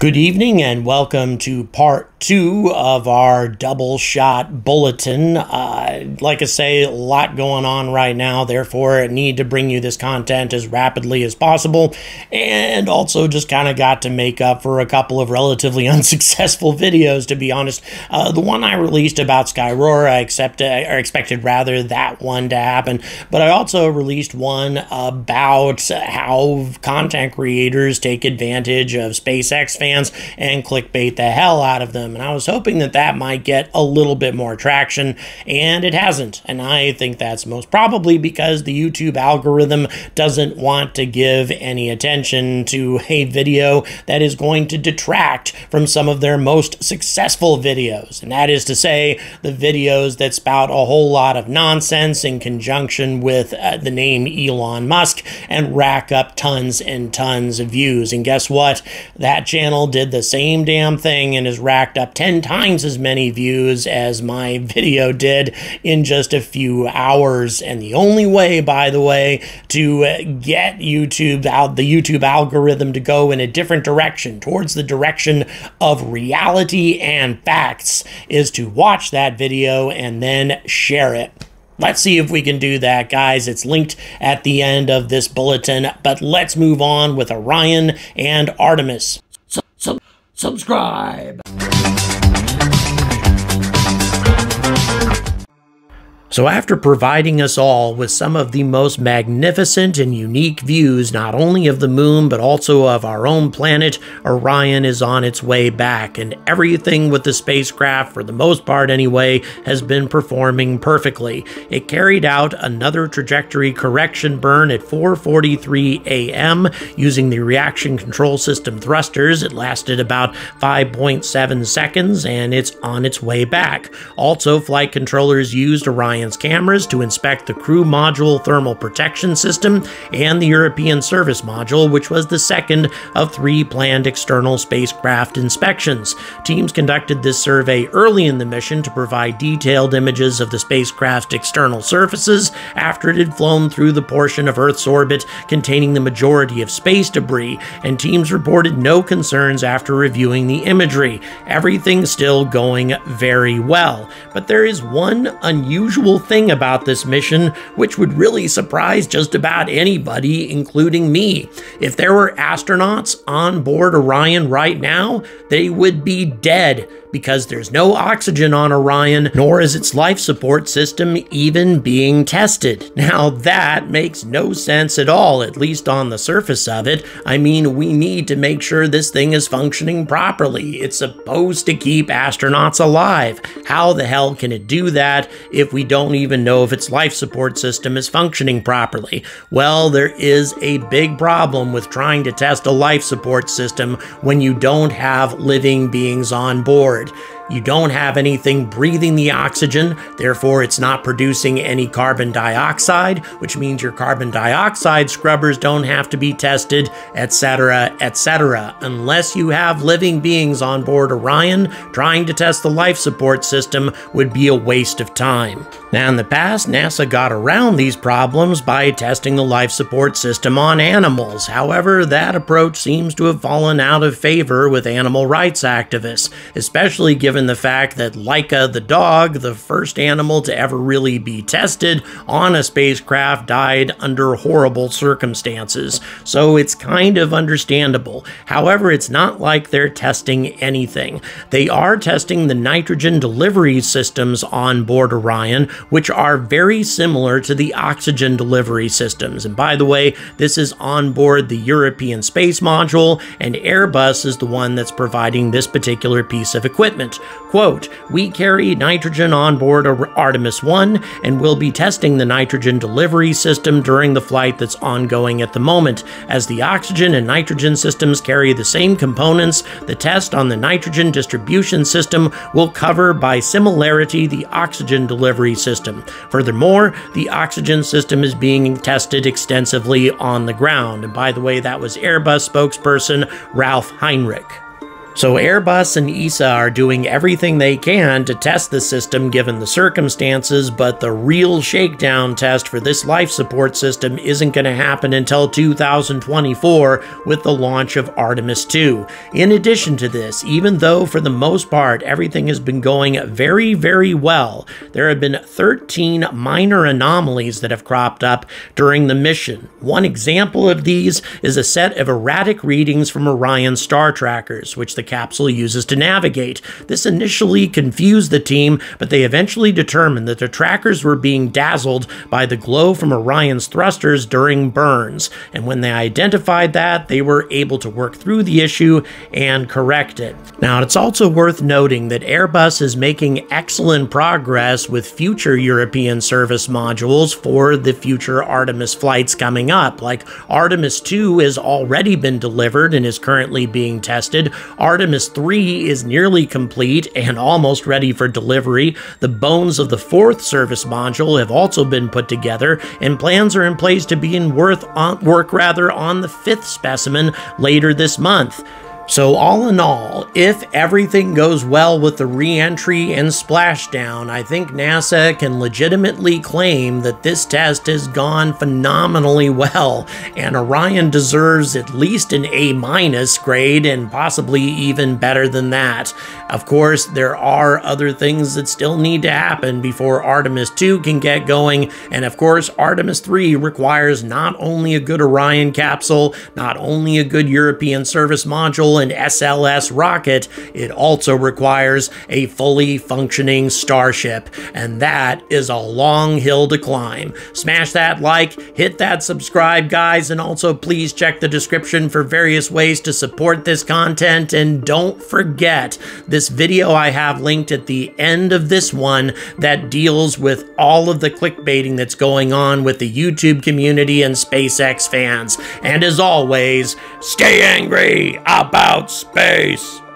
Good evening and welcome to part two of our double shot bulletin. Uh, like I say, a lot going on right now, therefore, I need to bring you this content as rapidly as possible. And also, just kind of got to make up for a couple of relatively unsuccessful videos, to be honest. Uh, the one I released about Skyroar, I accepted, or expected rather that one to happen, but I also released one about how content creators take advantage of SpaceX fans and clickbait the hell out of them. And I was hoping that that might get a little bit more traction, and it hasn't. And I think that's most probably because the YouTube algorithm doesn't want to give any attention to a video that is going to detract from some of their most successful videos. And that is to say, the videos that spout a whole lot of nonsense in conjunction with uh, the name Elon Musk and rack up tons and tons of views. And guess what? That channel did the same damn thing and has racked up 10 times as many views as my video did in just a few hours. And the only way, by the way, to uh, get YouTube out, the YouTube algorithm to go in a different direction, towards the direction of reality and facts, is to watch that video and then share it. Let's see if we can do that, guys. It's linked at the end of this bulletin, but let's move on with Orion and Artemis. Subscribe. So, after providing us all with some of the most magnificent and unique views, not only of the moon, but also of our own planet, Orion is on its way back, and everything with the spacecraft, for the most part anyway, has been performing perfectly. It carried out another trajectory correction burn at 4.43 a.m. using the reaction control system thrusters. It lasted about 5.7 seconds, and it's on its way back. Also, flight controllers used Orion Orion's cameras to inspect the crew module thermal protection system and the European service module, which was the second of three planned external spacecraft inspections. Teams conducted this survey early in the mission to provide detailed images of the spacecraft's external surfaces after it had flown through the portion of Earth's orbit containing the majority of space debris, and teams reported no concerns after reviewing the imagery. Everything's still going very well. But there is one unusual cool thing about this mission, which would really surprise just about anybody, including me. If there were astronauts on board Orion right now, they would be dead because there's no oxygen on Orion, nor is its life support system even being tested. Now, that makes no sense at all, at least on the surface of it. I mean, we need to make sure this thing is functioning properly. It's supposed to keep astronauts alive. How the hell can it do that if we don't even know if its life support system is functioning properly? Well, there is a big problem with trying to test a life support system when you don't have living beings on board. You don't have anything breathing the oxygen, therefore, it's not producing any carbon dioxide, which means your carbon dioxide scrubbers don't have to be tested, etc., etc. Unless you have living beings on board Orion, trying to test the life support system would be a waste of time. Now, in the past, NASA got around these problems by testing the life support system on animals. However, that approach seems to have fallen out of favor with animal rights activists, especially given the fact that Laika the dog, the first animal to ever really be tested on a spacecraft, died under horrible circumstances. So it's kind of understandable. However, it's not like they're testing anything. They are testing the nitrogen delivery systems on board Orion, which are very similar to the oxygen delivery systems. And by the way, this is on board the European Space Module, and Airbus is the one that's providing this particular piece of equipment. Quote, We carry nitrogen on board Artemis 1 and will be testing the nitrogen delivery system during the flight that's ongoing at the moment. As the oxygen and nitrogen systems carry the same components, the test on the nitrogen distribution system will cover by similarity the oxygen delivery system. Furthermore, the oxygen system is being tested extensively on the ground. And by the way, that was Airbus spokesperson Ralph Heinrich. So Airbus and ESA are doing everything they can to test the system given the circumstances, but the real shakedown test for this life support system isn't going to happen until 2024 with the launch of Artemis 2. In addition to this, even though for the most part everything has been going very, very well, there have been 13 minor anomalies that have cropped up during the mission. One example of these is a set of erratic readings from Orion star trackers, which the capsule uses to navigate. This initially confused the team, but they eventually determined that the trackers were being dazzled by the glow from Orion's thrusters during burns. And when they identified that, they were able to work through the issue and correct it. Now, it's also worth noting that Airbus is making excellent progress with future European service modules for the future Artemis flights coming up. Like Artemis 2 has already been delivered and is currently being tested. Artemis 3 is nearly complete and almost ready for delivery. The bones of the fourth service module have also been put together, and plans are in place to begin work rather on the fifth specimen later this month. So, all in all, if everything goes well with the re entry and splashdown, I think NASA can legitimately claim that this test has gone phenomenally well, and Orion deserves at least an A minus grade and possibly even better than that. Of course, there are other things that still need to happen before Artemis 2 can get going, and of course, Artemis 3 requires not only a good Orion capsule, not only a good European service module an SLS rocket, it also requires a fully functioning starship, and that is a long hill to climb. Smash that like, hit that subscribe, guys, and also please check the description for various ways to support this content, and don't forget this video I have linked at the end of this one that deals with all of the clickbaiting that's going on with the YouTube community and SpaceX fans. And as always, stay angry about space.